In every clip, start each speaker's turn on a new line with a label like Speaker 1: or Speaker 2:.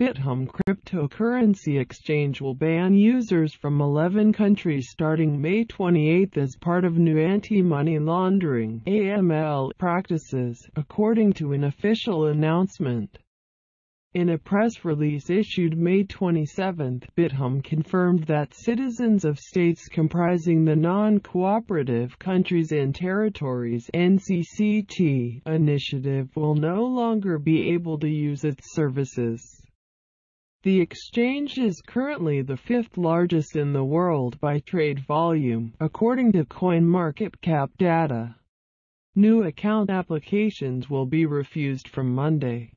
Speaker 1: Bithumb cryptocurrency exchange will ban users from 11 countries starting May 28 as part of new anti-money laundering AML practices, according to an official announcement. In a press release issued May 27, Bithumb confirmed that citizens of states comprising the Non-Cooperative Countries and Territories NCCT initiative will no longer be able to use its services. The exchange is currently the fifth largest in the world by trade volume, according to CoinMarketCap data. New account applications will be refused from Monday,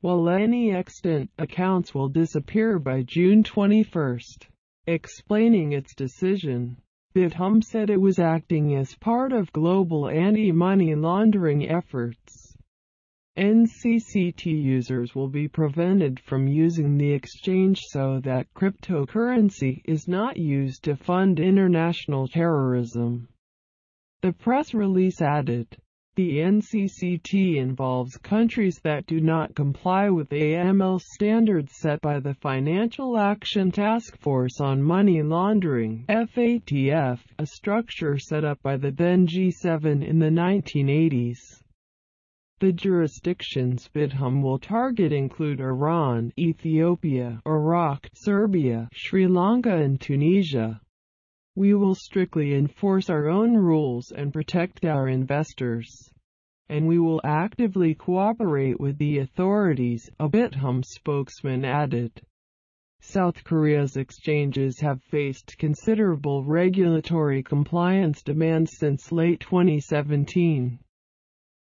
Speaker 1: while any extant accounts will disappear by June 21. Explaining its decision, Bithumb said it was acting as part of global anti-money laundering efforts. NCCT users will be prevented from using the exchange so that cryptocurrency is not used to fund international terrorism. The press release added, the NCCT involves countries that do not comply with AML standards set by the Financial Action Task Force on Money Laundering FATF, a structure set up by the then G7 in the 1980s. The jurisdictions Bithumb will target include Iran, Ethiopia, Iraq, Serbia, Sri Lanka and Tunisia. We will strictly enforce our own rules and protect our investors. And we will actively cooperate with the authorities, a Bithumb spokesman added. South Korea's exchanges have faced considerable regulatory compliance demands since late 2017.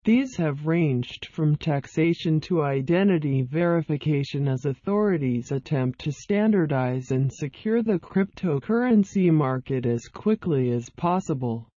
Speaker 1: These have ranged from taxation to identity verification as authorities attempt to standardize and secure the cryptocurrency market as quickly as possible.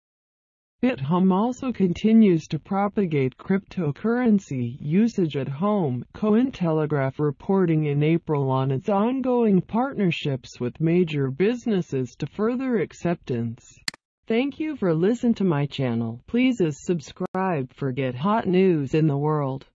Speaker 1: Bithumb also continues to propagate cryptocurrency usage at home, Cointelegraph reporting in April on its ongoing partnerships with major businesses to further acceptance. Thank you for listening to my channel. Please subscribe for get hot news in the world.